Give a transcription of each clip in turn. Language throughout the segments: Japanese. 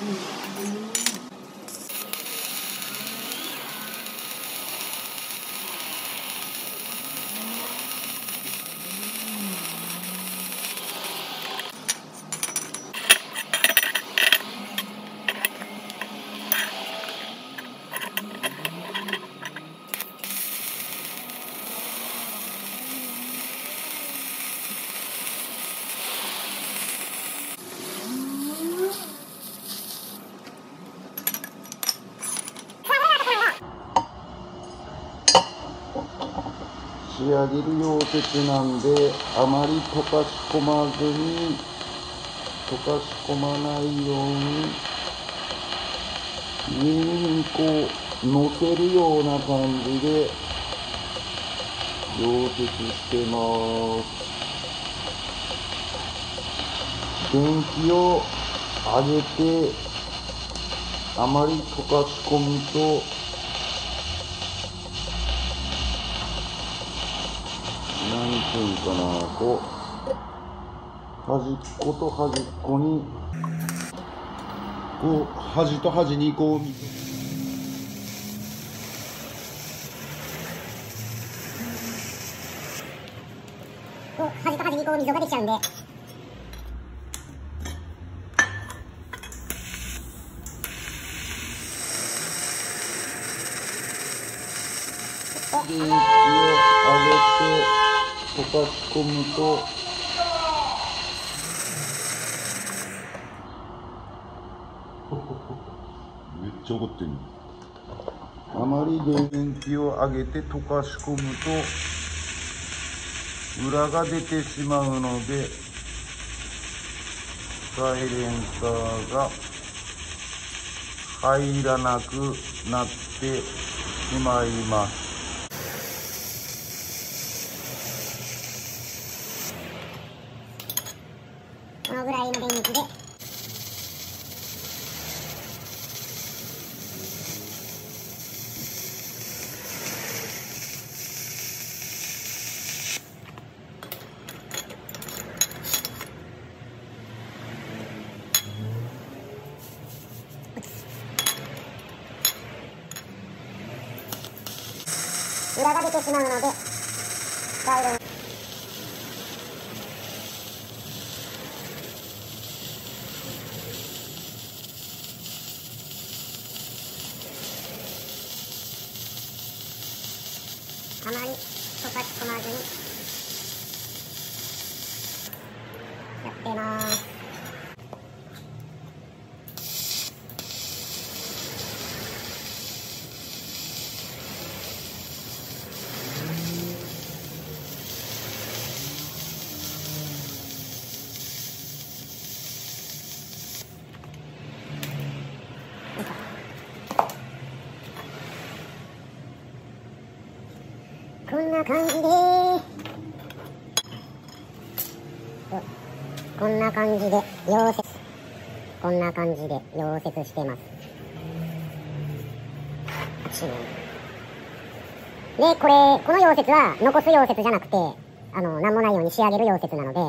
仕上げる溶接なんであまり溶かし込まずに溶かし込まないように上にこう乗せるような感じで溶接してます。電気を上げてあまり溶かし込むとなんていうかなこう端っこと端っこにこう端と端にこうこう端と端にこう溝ができちゃうんで電気を上げて溶かし込むとめっちゃ怒ってるあまり電気を上げて溶かし込むと裏が出てしまうのでサイレンサーが入らなくなってしまいますこのぐらいの電気で。裏が出てしまうのでサイレンあまり溶かし込まずにやってますこんな感じですこんな感じで溶接こんな感じで溶接してます。でこれこの溶接は残す溶接じゃなくてあの何もないように仕上げる溶接なので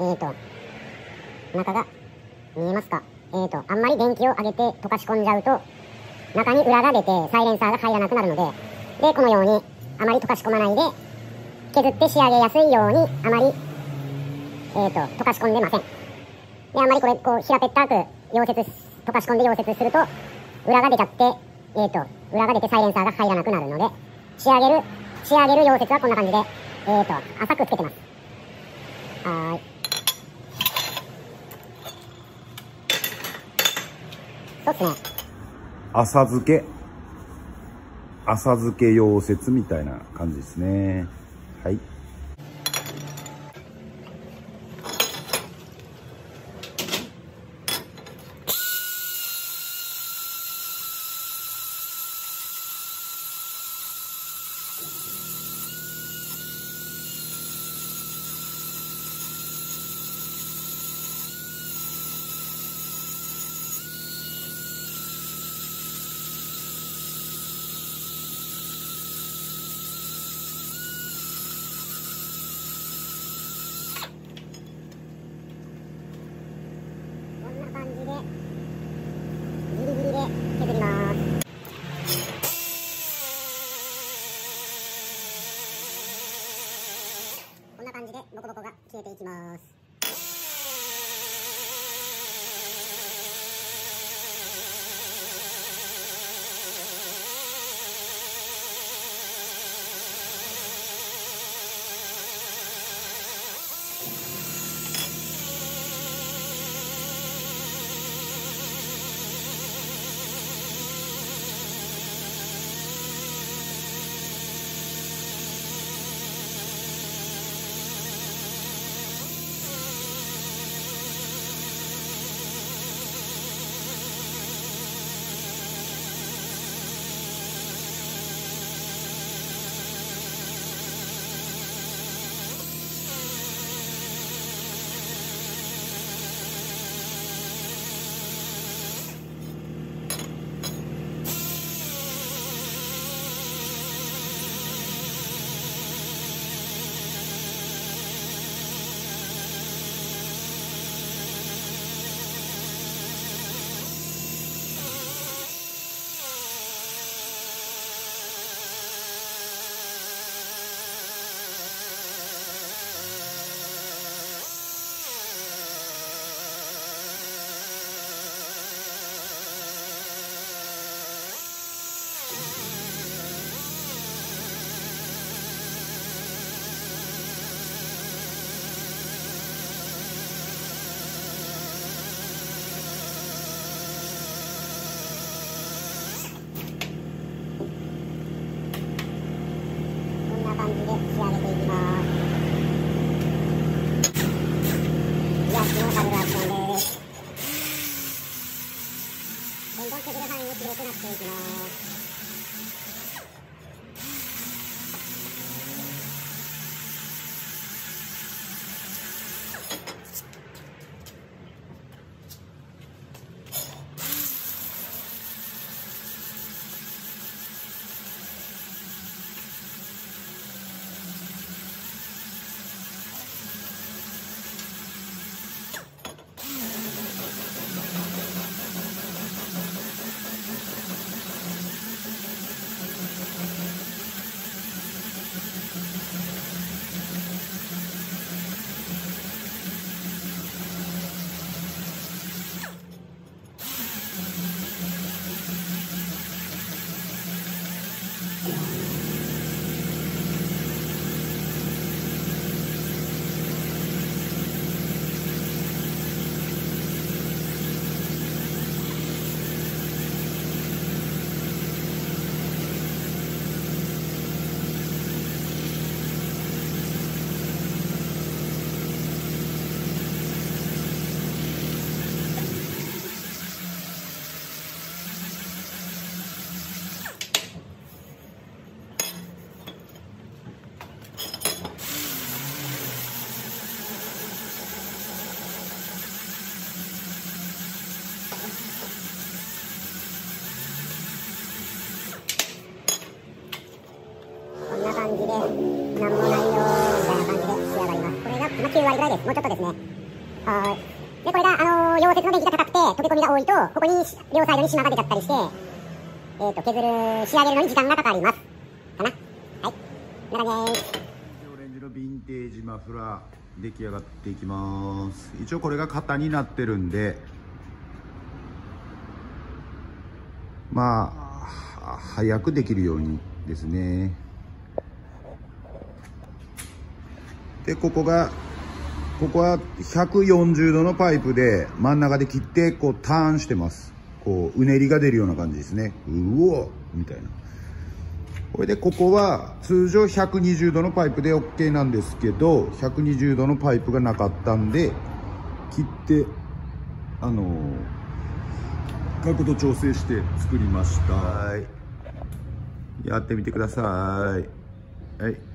えーと中が見えますか？えーとあんまり電気を上げて溶かし込んじゃうと中に裏が出てサイレンサーが入らなくなるのででこのようにあまり溶かし込まないで削って仕上げやすいようにあまり、えー、と溶かし込んでません。であまりこれこう平べったく溶接溶かし込んで溶接すると裏が出ちゃって、えー、と裏が出てサイレンサーが入らなくなるので仕上げる仕上げる溶接はこんな感じで、えー、と浅くつけてます。はー。いそうっすね。浅漬け。浅漬け溶接みたいな感じですね。はい。消えていきます。くなっていきますこんな感じで、なんもないよーみたいな感じで仕上がります。これが、まあ、9割ぐらいです。もうちょっとですね。はい。で、これが、あのー、溶接の電気が高くて、溶け込みが多いと、ここに、両サイドに島が出ちゃったりして、えっ、と、削る、仕上げるのに時間がかかります。かな。はい。な感じです。オレンジのヴィンテージマフラー出来上がっていきます一応これが型になってるんでまあ早くできるようにですねでここがここは140度のパイプで真ん中で切ってこうターンしてます。こううねりが出るような感じですね。うおみたいな。これでここは通常120度のパイプで OK なんですけど120度のパイプがなかったんで切ってあのー角度調整して作りました。はい。やってみてください。はい